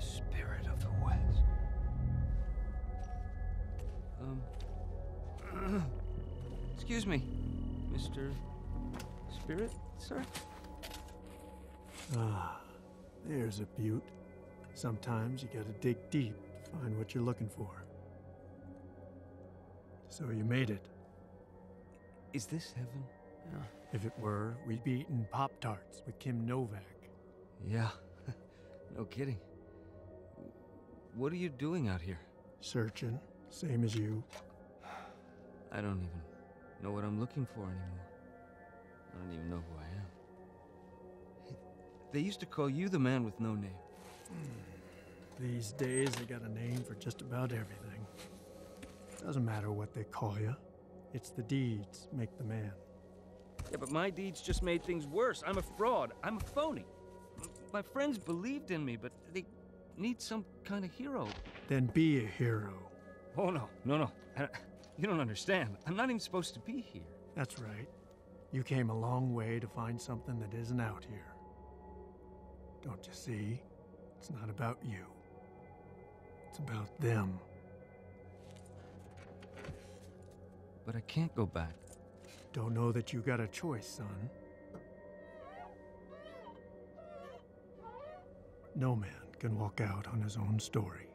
The spirit of the West. Um. Excuse me, Mr. Spirit, sir? Ah, there's a butte. Sometimes you gotta dig deep to find what you're looking for. So you made it. Is this heaven? If it were, we'd be eating Pop Tarts with Kim Novak. Yeah. no kidding. What are you doing out here? Searching, same as you. I don't even know what I'm looking for anymore. I don't even know who I am. They used to call you the man with no name. Hmm. These days, they got a name for just about everything. Doesn't matter what they call you. It's the deeds make the man. Yeah, but my deeds just made things worse. I'm a fraud. I'm a phony. My friends believed in me, but they need some kind of hero. Then be a hero. Oh, no, no, no. I- You don't understand. I'm not even supposed to be here. That's right. You came a long way to find something that isn't out here. Don't you see? It's not about you. It's about them. But I can't go back. Don't know that you got a choice, son. No man can walk out on his own story.